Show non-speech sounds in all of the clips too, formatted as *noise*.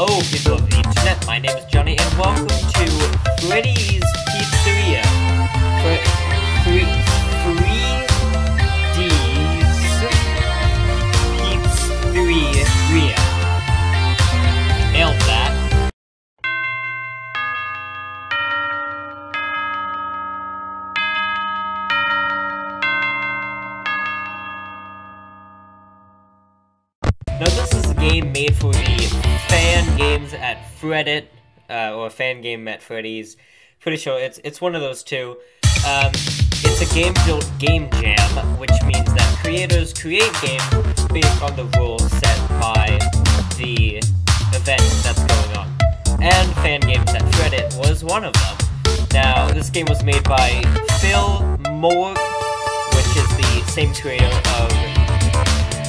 Hello, people of the internet. My name is Jonny, and welcome to Freddy's Pizzeria. At Fredit, uh, or fan game at Freddy's. Pretty sure it's it's one of those two. Um, it's a game built game jam, which means that creators create games based on the rules set by the event that's going on. And fan games at Fredit was one of them. Now, this game was made by Phil Morg, which is the same creator of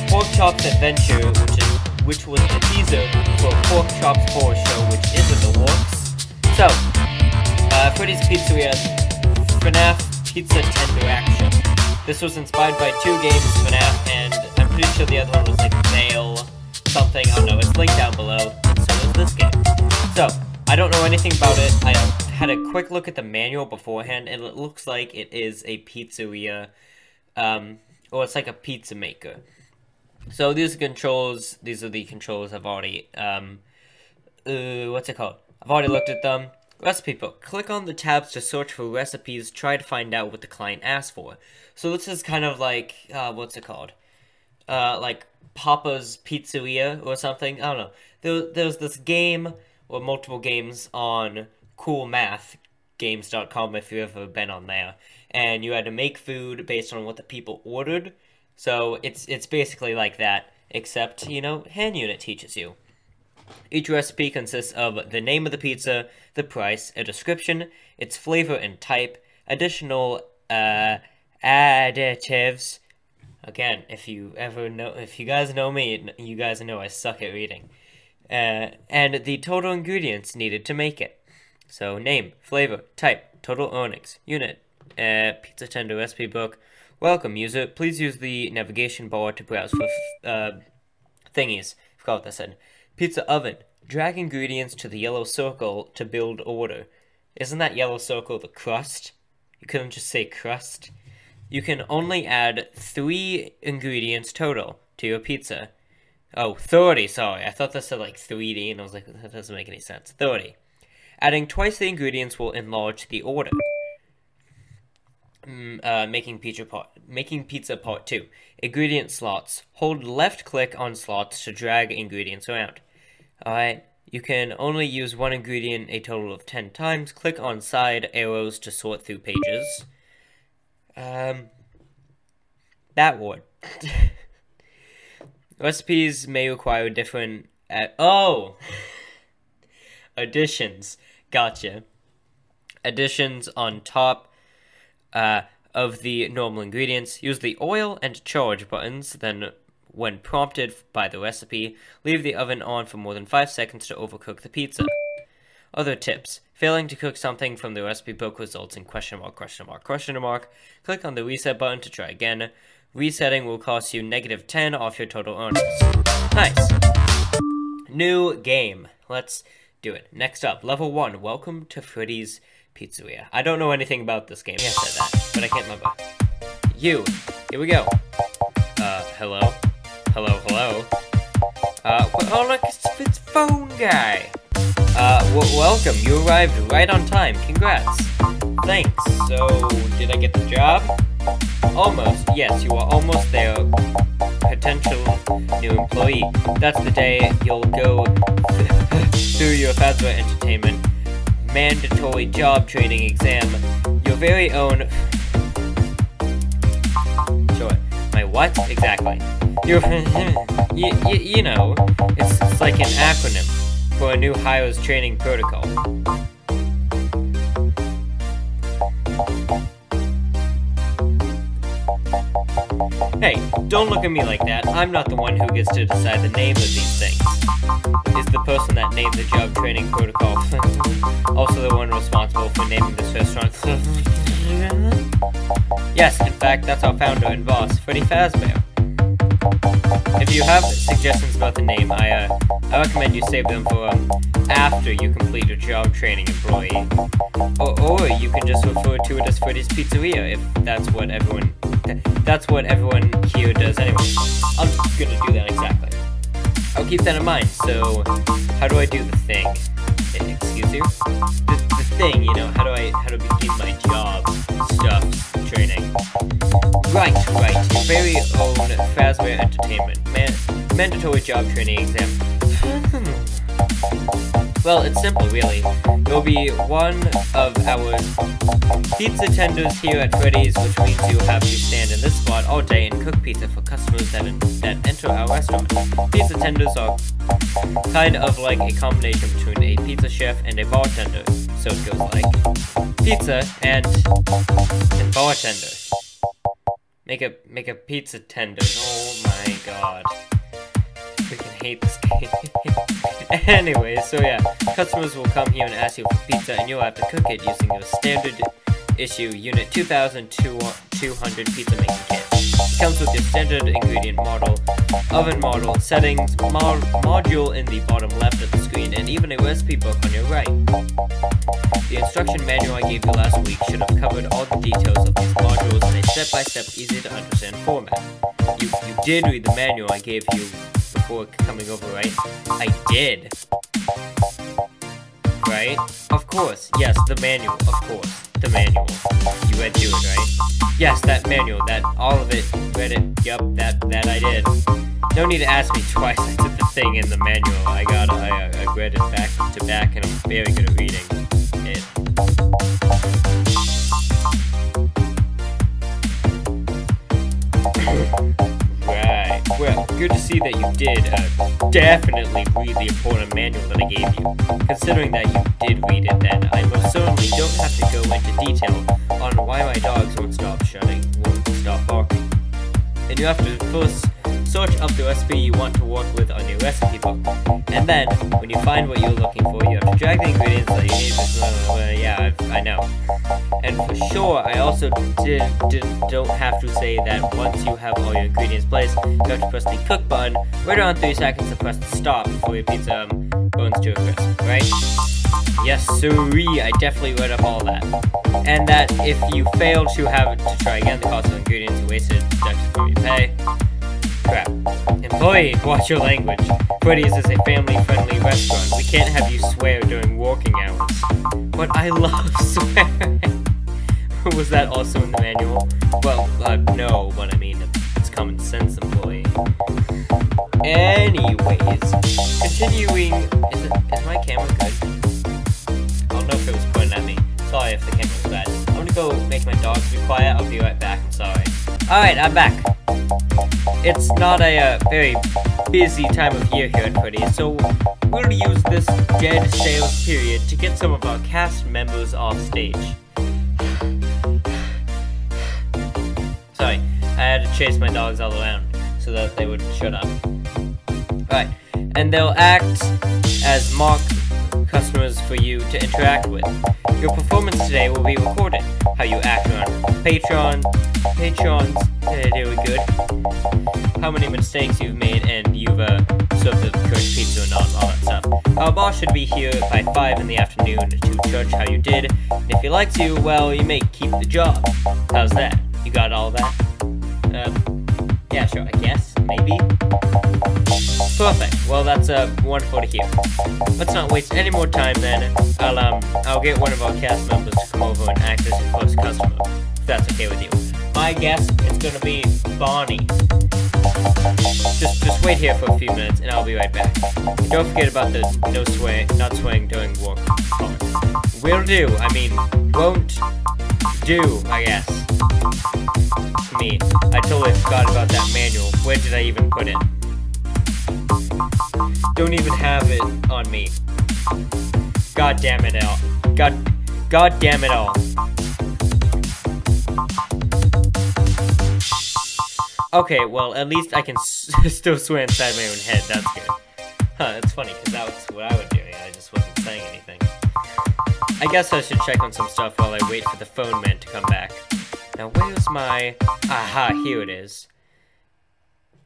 Pork Chops Adventure, which is which was the teaser for Pork Chops Horror Show, which is in the works. So, uh, Freddy's Pizzeria FNAF Pizza Tender Action. This was inspired by two games, FNAF, and I'm pretty sure the other one was like Veil something. I don't know. It's linked down below. So is this game. So, I don't know anything about it. I had a quick look at the manual beforehand, and it looks like it is a pizzeria, um, or it's like a pizza maker. So these controls. These are the controls I've already um, uh, what's it called? I've already looked at them. Recipe book. Click on the tabs to search for recipes. Try to find out what the client asked for. So this is kind of like uh, what's it called? Uh, like Papa's Pizzeria or something. I don't know. There, there's this game or multiple games on CoolMathGames.com if you've ever been on there, and you had to make food based on what the people ordered. So it's it's basically like that, except you know, hand unit teaches you. Each recipe consists of the name of the pizza, the price, a description, its flavor and type, additional uh, additives. Again, if you ever know, if you guys know me, you guys know I suck at reading. Uh, and the total ingredients needed to make it. So name, flavor, type, total earnings, unit, uh, pizza tender recipe book. Welcome, user. Please use the navigation bar to browse for uh, thingies. Forgot what that said. Pizza oven. Drag ingredients to the yellow circle to build order. Isn't that yellow circle the crust? You couldn't just say crust. You can only add three ingredients total to your pizza. Oh, 30, sorry. I thought that said like 3D, and I was like, that doesn't make any sense. 30. Adding twice the ingredients will enlarge the order. Uh, making pizza part making pizza part two ingredient slots. Hold left click on slots to drag ingredients around. All right you can only use one ingredient a total of 10 times. Click on side arrows to sort through pages. Um that word *laughs* recipes may require different uh, oh! *laughs* Additions. Gotcha. Additions on top uh, of the normal ingredients. Use the oil and charge buttons, then when prompted by the recipe, leave the oven on for more than 5 seconds to overcook the pizza. Other tips. Failing to cook something from the recipe book results in question mark, question mark, question mark. Click on the reset button to try again. Resetting will cost you negative 10 off your total earnings. Nice. New game. Let's do it. Next up, level 1. Welcome to Freddy's Pizzeria. I don't know anything about this game. I said that, but I can't remember. You. Here we go. Uh, hello? Hello, hello? Uh, oh look, it's, it's Phone Guy! Uh, welcome. You arrived right on time. Congrats. Thanks. So, did I get the job? Almost. Yes, you are almost there. Potential new employee. That's the day you'll go *laughs* through your Fazbear Entertainment mandatory job training exam. Your very own. Sure. My what? Exactly. Your. *laughs* you, you, you know, it's, it's like an acronym for a new hires training protocol. Hey, don't look at me like that. I'm not the one who gets to decide the name of these things. It's the person that named the job training protocol. *laughs* also the one responsible for naming this restaurant. *laughs* yes, in fact, that's our founder and boss, Freddy Fazbear. if you have suggestions about the name, I uh, I recommend you save them for um, after you complete your job training employee, or, or you can just refer to it as Freddy's Pizzeria if that's what everyone that's what everyone here does anyway. I'm gonna do that exactly. I'll keep that in mind. So, how do I do the thing? Excuse you? The, the thing, you know, how do I how do I begin my job stuff training? Right, right. Your very own Fazbear Entertainment. Man mandatory job training exam. *laughs* Hmm. Well, it's simple, really. You'll be one of our pizza tenders here at Freddy's, which means you'll have to stand in this spot all day and cook pizza for customers that, that enter our restaurant. Pizza tenders are kind of like a combination between a pizza chef and a bartender. So it goes like pizza and, and bartender. Make a make a pizza tender. Oh my god. Freaking hate this *laughs* game. *laughs* anyway, so yeah, customers will come here and ask you for pizza and you'll have to cook it using a standard issue unit 2200 pizza making kit. It comes with your standard ingredient model, oven model, settings, mod module in the bottom left of the screen, and even a recipe book on your right. The instruction manual I gave you last week should have covered all the details of these modules in a step-by-step, easy-to-understand format. You, you did read the manual I gave you before coming over, right? I did. Right? Of course. Yes, the manual. Of course. The manual. You read through it, right? Yes, that manual. That all of it. Read it. Yup, that that I did. No need to ask me *laughs* twice. I took the thing in the manual. I got I, I read it back to back, and I'm very good at reading it. Well, good to see that you did uh, definitely read the important manual that I gave you. Considering that you did read it, then I most certainly don't have to go into detail on why my dogs won't stop shutting, won't stop barking. And you have to first search up the recipe you want to work with on your recipe book. And then, when you find what you're looking for, you have to drag the ingredients that you need. Uh, yeah, I, I know. And for sure, I also did, did, don't have to say that once you have all your ingredients placed, you have to press the cook button right around 3 seconds to press the stop before your pizza um, burns to a crisp, right? Yes, siree, I definitely read up all that. And that if you fail to have it to try again, the cost of ingredients wasted deducted from your pay. Crap. Employee, watch your language. Freddy's is a family-friendly restaurant. We can't have you swear during working hours. But I love *laughs* swearing. Was that also in the manual? Well, uh, no, but I mean, it's common sense, employee. Anyways, continuing, is, it, is my camera good? I don't know if it was pointing at me. Sorry if the camera was bad. I'm gonna go make my dogs be quiet. I'll be right back. I'm sorry. Alright, I'm back. It's not a uh, very busy time of year here at Freddy's, so we'll use this dead sales period to get some of our cast members off stage. Sorry, I had to chase my dogs all around so that they would shut up. Right, and they'll act as mock customers for you to interact with. Your performance today will be recorded. How you act on Patreon, Patrons, uh, they were good. How many mistakes you've made and you've uh, served the correct pizza and all, all that stuff. Our boss should be here by 5 in the afternoon to judge how you did. If he likes you, well, you may keep the job. How's that? You got all that? Uh, yeah, sure, I guess, maybe. Perfect. Well, that's uh, wonderful to hear. Let's not waste any more time then. I'll um, I'll get one of our cast members to come over and act as your first customer, if that's okay with you. My guess, it's gonna be Bonnie. Just, just wait here for a few minutes, and I'll be right back. And don't forget about the no sway, not swaying during work. Will do. I mean, won't do. I guess. Me, I totally forgot about that manual. Where did I even put it? Don't even have it on me. God damn it all. God, God damn it all. Okay, well, at least I can *laughs* still swear inside my own head. That's good. Huh, that's funny, because that was what I would do. I just wasn't saying anything. I guess I should check on some stuff while I wait for the phone man to come back. Now, where's my... Aha, here it is.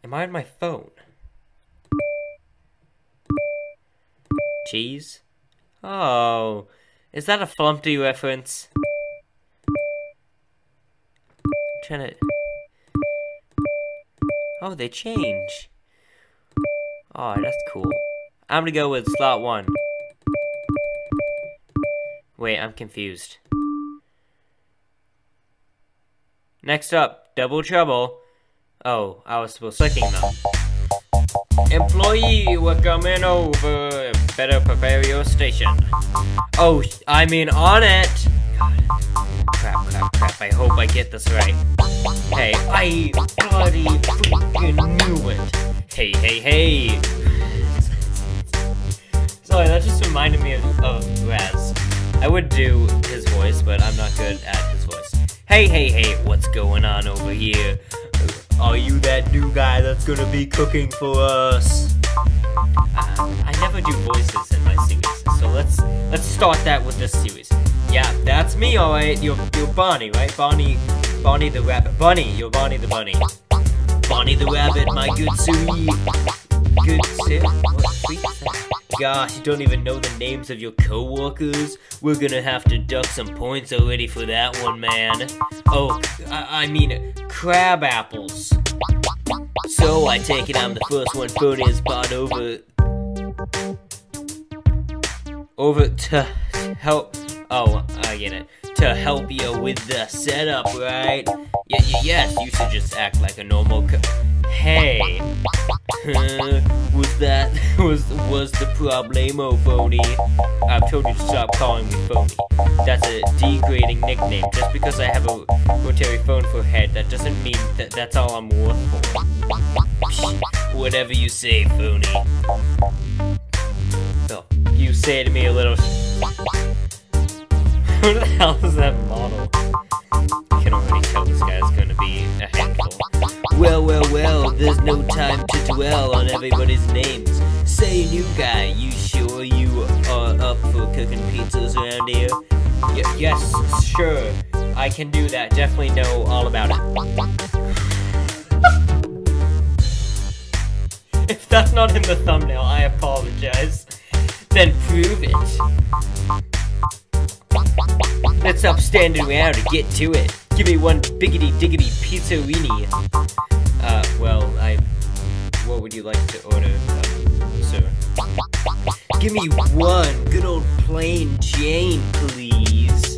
Am I on my phone? Cheese? Oh, is that a Flumpty reference? I'm trying to... Oh, they change. Oh, that's cool. I'm gonna go with slot one. Wait, I'm confused. Next up, Double Trouble. Oh, I was supposed to clicking them. Employee, we're coming over. Better prepare your station. Oh, I mean on it. Crap, crap, crap. I hope I get this right. Hey, I bloody freaking knew it. Hey, hey, hey. Sorry, that just reminded me of, of Raz. I would do his voice, but I'm not good at his voice. Hey, hey, hey, what's going on over here? Are you that new guy that's gonna be cooking for us? Uh, I never do voices in my series, so let's let's start that with this series. Yeah, that's me, alright. You're you're Bonnie, right? Bonnie, Bonnie the rabbit. Bunny, you're Bonnie the bunny. Bonnie the rabbit, my good sweet, good. Sweet Gosh, you don't even know the names of your co-workers? We're gonna have to duck some points already for that one, man. Oh, I, I mean, crab apples. So I take it I'm the first one phoning his spot over... Over to help... Oh, I get it. To help you with the setup, right? Y yes, you should just act like a normal co- Hey, was that *laughs* was was the problemo oh, phony? I've told you to stop calling me phony. That's a degrading nickname. Just because I have a rotary phone for head, that doesn't mean that that's all I'm worth for. Whatever you say, phony. Oh, you say to me a little. *laughs* Who the hell is that model? Can already tell this guy's gonna be a handful. Well, well, well, there's no time to dwell on everybody's names. Say, new guy, you sure you are up for cooking pizzas around here? Y yes, sure. I can do that. Definitely know all about it. *laughs* if that's not in the thumbnail, I apologize. Standing around and get to it. Give me one biggity diggity pizzerini. Uh, well, I... What would you like to order, uh, sir? Give me one good old plain Jane, please.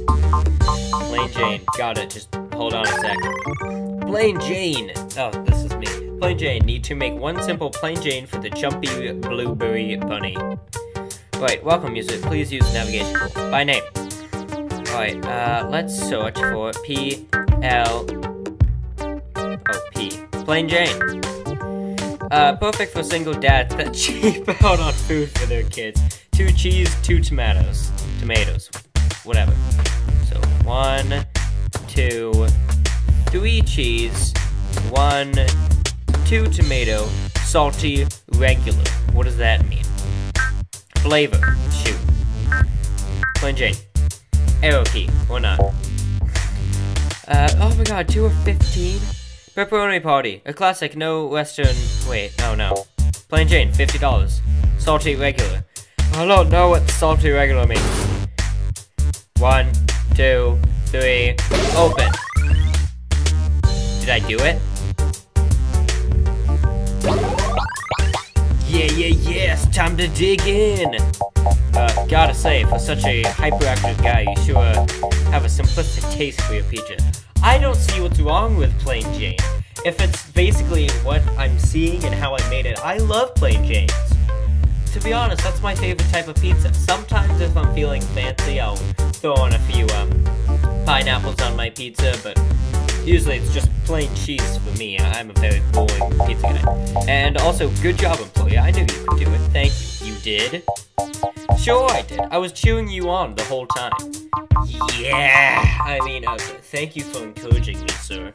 Plain Jane. Got it. Just hold on a sec. Plain Jane. Oh, this is me. Plain Jane. Need to make one simple plain Jane for the jumpy blueberry bunny. Right, welcome music. Please use navigation tool. By name. Alright, uh, let's search for P L Oh P. Plain Jane. Uh, perfect for single dads that *laughs* cheap out on food for their kids. Two cheese, two tomatoes. Tomatoes. Whatever. So one, two, three cheese, one, two tomato, salty, regular. What does that mean? Flavor. Shoot. Plain Jane. Arrow key, or not. Uh, oh my god, 2 of 15? Pepperoni Party, a classic, no western, wait, no, no. Plain Jane, $50. Salty regular. I don't know what salty regular means. One, two, three, open. Did I do it? Yeah, yeah, yes, time to dig in! Uh, gotta say, for such a hyperactive guy, you sure have a simplistic taste for your pizza. I don't see what's wrong with plain Jane. If it's basically what I'm seeing and how I made it, I love plain Janes. To be honest, that's my favorite type of pizza. Sometimes if I'm feeling fancy, I'll throw on a few um, pineapples on my pizza, but usually it's just plain cheese for me. I'm a very boring pizza guy. And also, good job, employee. I knew you could do it. Thank you. Did? Sure I did. I was cheering you on the whole time. Yeah! I mean, uh, thank you for encouraging me, sir.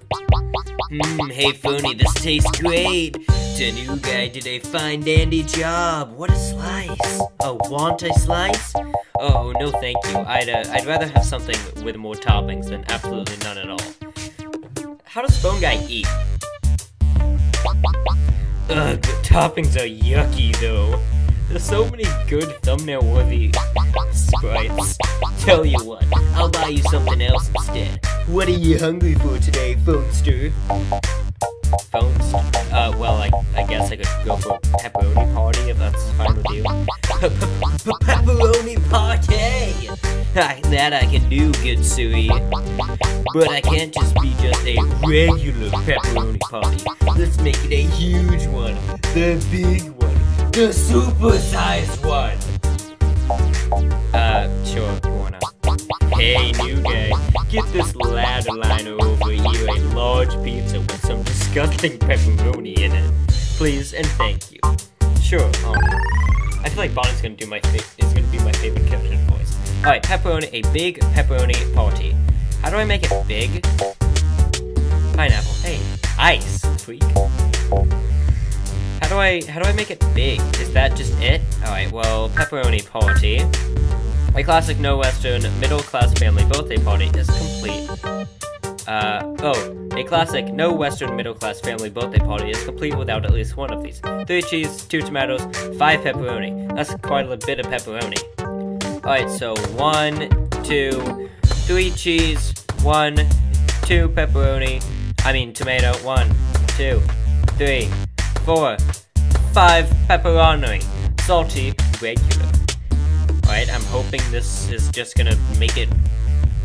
Mmm, hey Phony, this tastes great. The new guy did a fine dandy job. What a slice. Oh, want a slice? Oh, no thank you. I'd, uh, I'd rather have something with more toppings than absolutely none at all. How does Phone Guy eat? Ugh, the toppings are yucky though. There's so many good thumbnail-worthy sprites. Tell you what, I'll buy you something else instead. What are you hungry for today, Phonester? Phones? Uh, well, I, I guess I could go for a pepperoni party if that's fine with you. *laughs* Pepperoni party! That I can do, good Sui. But I can't just be just a regular pepperoni party. Let's make it a huge one. The big one. The super-sized one. Uh, sure, why not? Hey, new guy, get this ladder line over here a large pizza with some disgusting pepperoni in it. Please and thank you. Sure, um, I feel like Bonnie's gonna do my is gonna be my favorite character voice. Alright, pepperoni, a big pepperoni party. How do I make it big? Pineapple. Hey, ice, freak do I how do I make it big? Is that just it? Alright, well, pepperoni party. A classic no western middle class family birthday party is complete. Uh, oh, a classic no western middle class family birthday party is complete without at least one of these. Three cheese, two tomatoes, five pepperoni. That's quite a bit of pepperoni. Alright, so one, two, three cheese, one, two pepperoni, I mean tomato, one, two, three, four, five pepperoni, salty, regular. Alright, I'm hoping this is just gonna make it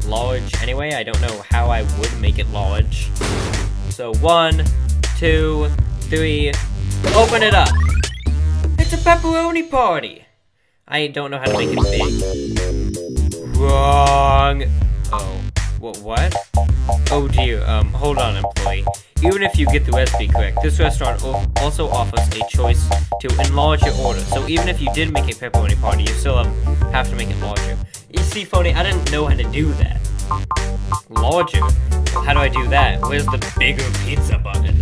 large anyway. I don't know how I would make it large. So one, two, three, open it up. It's a pepperoni party. I don't know how to make it big. Wrong. Oh, what? Oh dear. Um, hold on, employee. Even if you get the recipe correct, this restaurant also offers a choice to enlarge your order. So even if you did make a pepperoni party, you still have to make it larger. You see, Phony, I didn't know how to do that. Larger? How do I do that? Where's the bigger pizza button?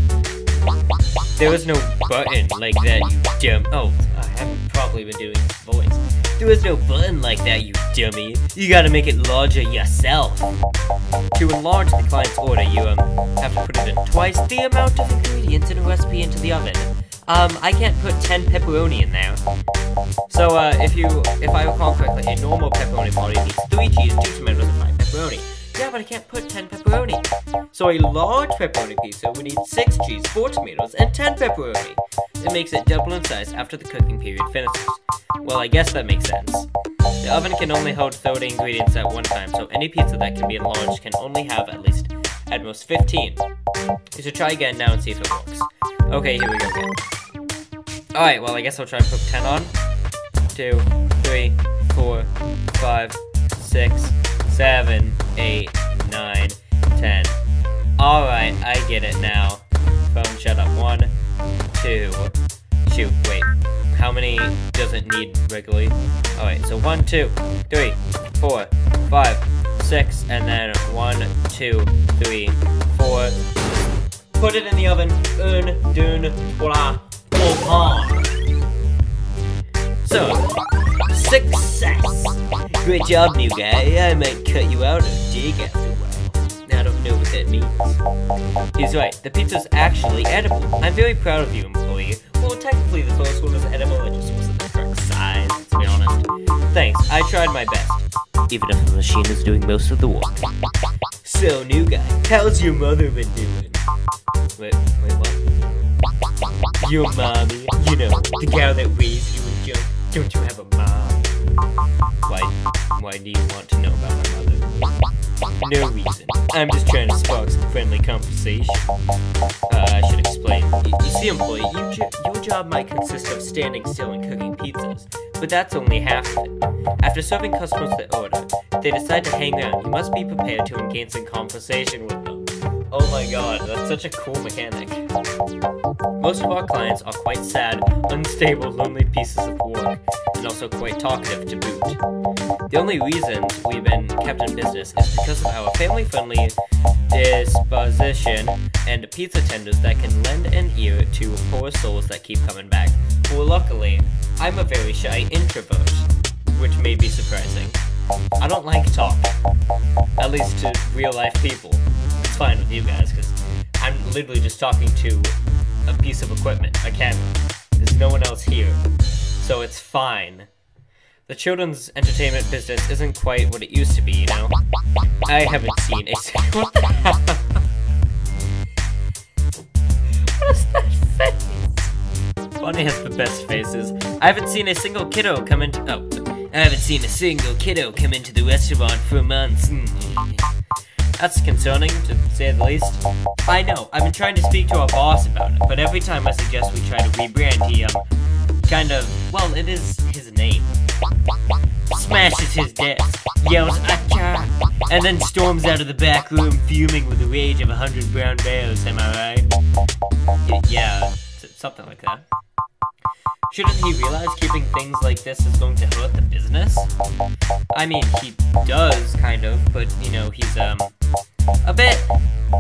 There was no button like that, you dumb- Oh, I haven't probably been doing this voice. There is no button like that, you dummy. You gotta make it larger yourself. To enlarge the client's order, you um, have to put in twice the amount of ingredients in a recipe into the oven. Um, I can't put 10 pepperoni in there. So, uh, if you, if I recall correctly, a normal pepperoni party needs 3 cheese, 2 tomatoes, and 5 pepperoni. But I can't put 10 pepperoni. So a large pepperoni pizza would need 6 cheese, 4 tomatoes, and 10 pepperoni. It makes it double in size after the cooking period finishes. Well, I guess that makes sense. The oven can only hold 30 ingredients at one time, so any pizza that can be enlarged can only have at least, at most 15. You should try again now and see if it works. Okay, here we go again. Alright, well I guess I'll try and put 10 on. 2, 3, 4, 5, 6, seven, eight, nine, ten. Alright, I get it now. Phone shut up. One, two. Shoot, wait. How many does it need regularly? Alright, so one, two, three, four, five, six, and then one, two, three, four. Put it in the oven. Un, dun, trois, four, So, success! Great job, new guy. I might cut you out of dig after a while. Now I don't know what that means. He's right. The pizza's actually edible. I'm very proud of you, employee. Well, technically the first one was edible. It just wasn't the correct size, to be honest. Thanks. I tried my best. Even if the machine is doing most of the work. So, new guy, how's your mother been doing? Wait, wait, what? Your mommy, you know, the gal that raised you and Joe. Don't you have a? Why, why do you want to know about my mother? No reason. I'm just trying to spark some friendly conversation. Uh, I should explain. You, you see, employee, you jo your job might consist of standing still and cooking pizzas, but that's only half of it. After serving customers their order, if they decide to hang around, you must be prepared to engage in conversation with them. Oh my god, that's such a cool mechanic. Most of our clients are quite sad, unstable, lonely pieces of work, and also quite talkative to boot. The only reason we've been kept in business is because of our family-friendly disposition and pizza tenders that can lend an ear to poor souls that keep coming back. Well, luckily, I'm a very shy introvert, which may be surprising. I don't like talk, at least to real-life people fine with you guys, because I'm literally just talking to a piece of equipment, a camera. There's no one else here, so it's fine. The children's entertainment business isn't quite what it used to be, you know? I haven't seen a *laughs* single- What the hell? What is that face? Bonnie has the best faces. I haven't seen a single kiddo come into- Oh. I haven't seen a single kiddo come into the restaurant for months. Mm. That's concerning, to say the least. I know, I've been trying to speak to our boss about it, but every time I suggest we try to rebrand, he, um, kind of, well, it is his name. Smashes his desk, yells, Acha! And then storms out of the back room fuming with the rage of a hundred brown bears, am I right? Yeah, something like that. Shouldn't he realize keeping things like this is going to hurt the business? I mean, he does, kind of, but, you know, he's, um, a bit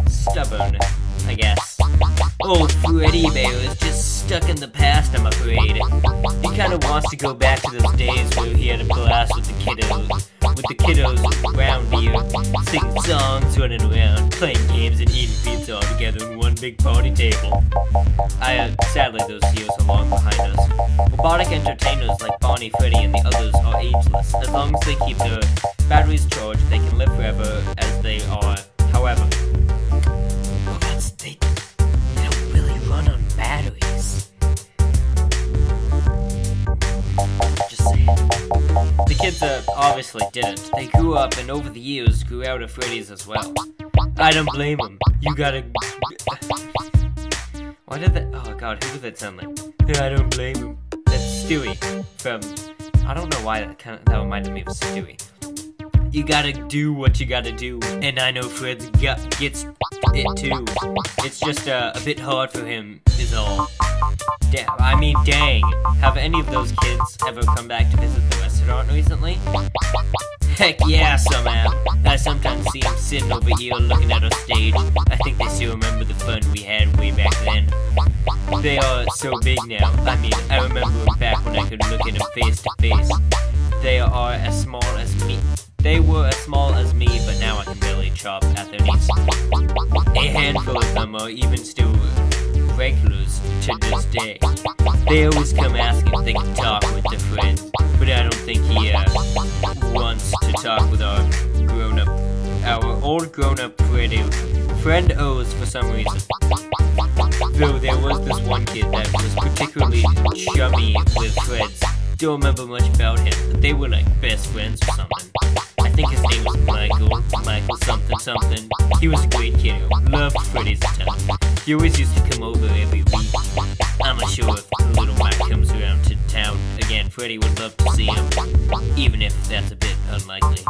stubborn, I guess. Old Freddy Bear is just stuck in the past, I'm afraid. He kind of wants to go back to those days where he had a blast with the kiddos, with the kiddos around here, singing songs, running around, playing games, and eating pizza all together in one big party table. I, uh, sadly, those years are long behind us. Robotic entertainers like Bonnie, Freddy, and the others are ageless. As long as they keep their batteries charged, they can live forever as they are. However, Uh, obviously didn't. They grew up and over the years grew out of Freddy's as well. I don't blame them. You gotta. Why did that? Oh god, who did that sound like? I don't blame him. That's Stewie from. I don't know why that kind of that reminded me of Stewie. You gotta do what you gotta do, and I know Fred gets it too. It's just uh, a bit hard for him, is all. Damn, I mean, dang. Have any of those kids ever come back to visit the restaurant recently? Heck yeah, somehow. I sometimes see them sitting over here looking at our stage. I think they still remember the fun we had way back then. They are so big now. I mean, I remember back when I could look at them face to face. They are as small as me. They were as small as me, but now I can barely chop at their knees. A handful of them are even still regulars to this day. They always come asking if they can talk with their friends, but I don't think he uh, wants to talk with our grown-up, our old grown-up friend, friend O's for some reason. Though there was this one kid that was particularly chummy with friends. Don't remember much about him, but they were like best friends or something. I think his name was Michael, Michael something something. He was a great kid, loved Freddy's a ton. He always used to come over every week. I'm not sure if little Mike comes around to town again. Freddy would love to see him, even if that's a bit unlikely.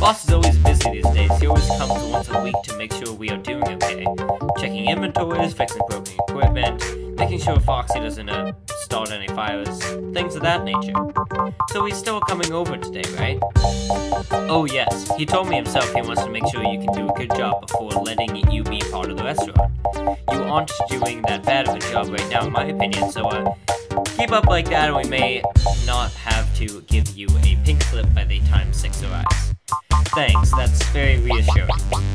Boss is always busy these days. He always comes once a week to make sure we are doing okay. Checking inventories, fixing broken equipment, making sure Foxy doesn't uh, any fires, things of that nature. So he's still coming over today, right? Oh yes, he told me himself he wants to make sure you can do a good job before letting you be part of the restaurant. You aren't doing that bad of a job right now, in my opinion, so uh, keep up like that and we may not have to give you a pink slip by the time 6 arrives. Thanks, that's very reassuring.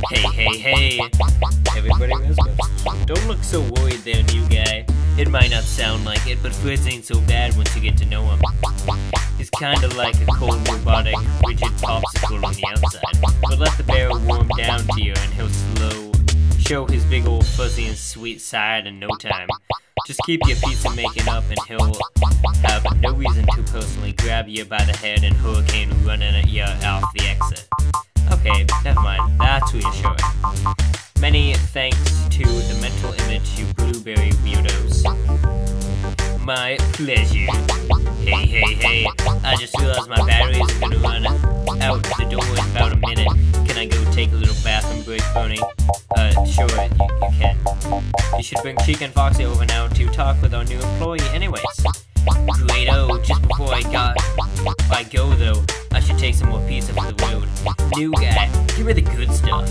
Hey, hey, hey! Everybody whispers. Don't look so worried there, new guy. It might not sound like it, but Fritz ain't so bad once you get to know him. He's kinda like a cold, robotic, rigid popsicle on the outside. But let the bear warm down to you and he'll slow show his big old fuzzy and sweet side in no time. Just keep your pizza making up and he'll have no reason to personally grab you by the head and hurricane running at you off the exit. Okay, never mind. That's reassuring. Many thanks to the mental image, you blueberry weirdos. My pleasure. Hey, hey, hey. I just realized my batteries are gonna run out the door in about a minute. Should bring Chica and Foxy over now to talk with our new employee anyways. Great, oh, just before I got, I go though, I should take some more pizza for the road. New guy, give me the good stuff.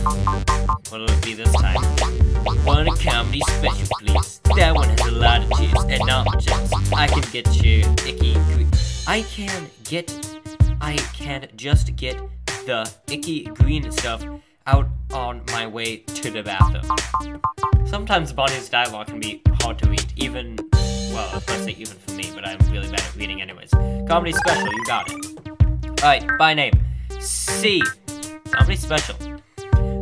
What'll it be this time? One comedy special, please. That one has a lot of cheese and not much else. I can get you icky. I can get. I can just get the icky green stuff out on my way to the bathroom. Sometimes Bonnie's dialogue can be hard to read, even, well, I say even for me, but I'm really bad at reading anyways. Comedy special, you got it. Alright, by name. C. Comedy special.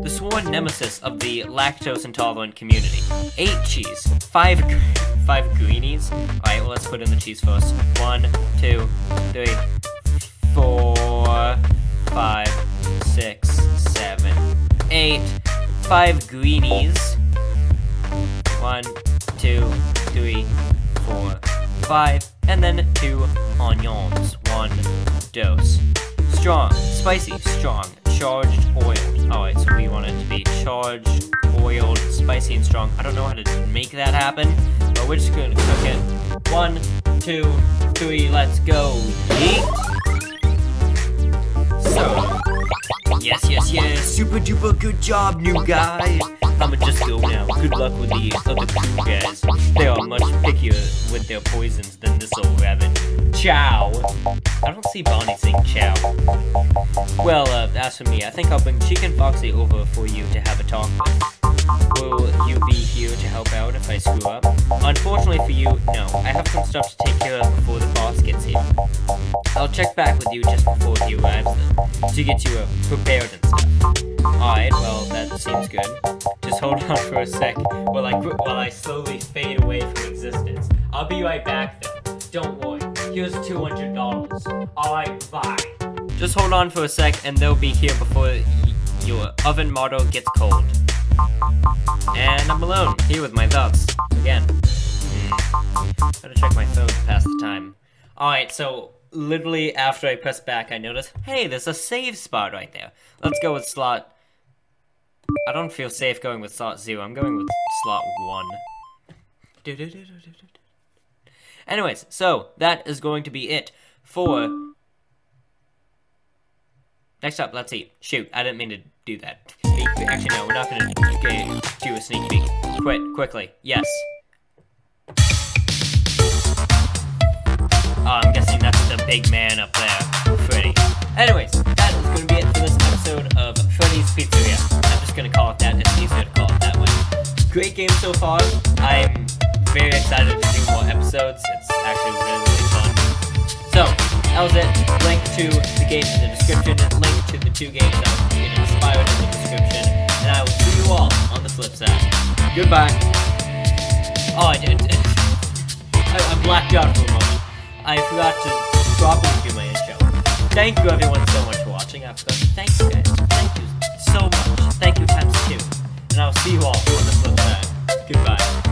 The sworn nemesis of the lactose intolerant community. Eight cheese. Five *laughs* five greenies. Alright, well let's put in the cheese first. One, two, three, four, five, six, seven, eight. Five greenies. One, two, three, four, five. And then two onions. One dose. Strong, spicy, strong, charged, oiled. Alright, so we want it to be charged, oiled, spicy, and strong. I don't know how to make that happen, but we're just gonna cook it. One, two, three, let's go. So, yes, yes, yes, super duper good job, new guy. I'ma just go now. Good luck with the other crew guys. They are much pickier with their poisons than this old rabbit. Ciao! I don't see Bonnie saying ciao. Well, uh, as for me, I think I'll bring Chica and Foxy over for you to have a talk. Will you be here to help out if I screw up? Unfortunately for you, no. I have some stuff to take care of before the boss gets here. I'll check back with you just before he arrives then, to get you uh, prepared and stuff. Alright, well, that seems good. Just hold *laughs* on for a sec while I, while I slowly fade away from existence. I'll be right back then. Don't worry. Here's $200. Alright, bye. Just hold on for a sec and they'll be here before your oven model gets cold. And I'm alone, here with my thoughts. Again. Hmm. Gotta check my phone to pass the time. Alright, so literally after I press back, I notice, hey, there's a save spot right there. Let's go with slot... I don't feel safe going with slot 0. I'm going with slot 1. Anyways, so that is going to be it for... Next up, let's see. Shoot, I didn't mean to do that. Actually, no, we're not gonna do a sneak peek. Quit, quickly. Yes. Oh, I'm guessing that's the big man up there, Freddy. Anyways, that is going to be it for this episode of Freddy's Pizzeria. I'm just going to call it that. It's easier to call it that way. Great game so far. I'm very excited to do more episodes. It's actually really, really fun. So, that was it. Link to the game in the description. Link to the two games that getting inspired in the description. And I will see you all on the flip side. Goodbye. Oh, I did. *laughs* I, I blacked out for a moment. I forgot to properly do my intro. Thank you everyone so much for watching. I forgot to thank you guys. Thank you so much. Thank you times two. And I'll see you all on the flip side. Goodbye.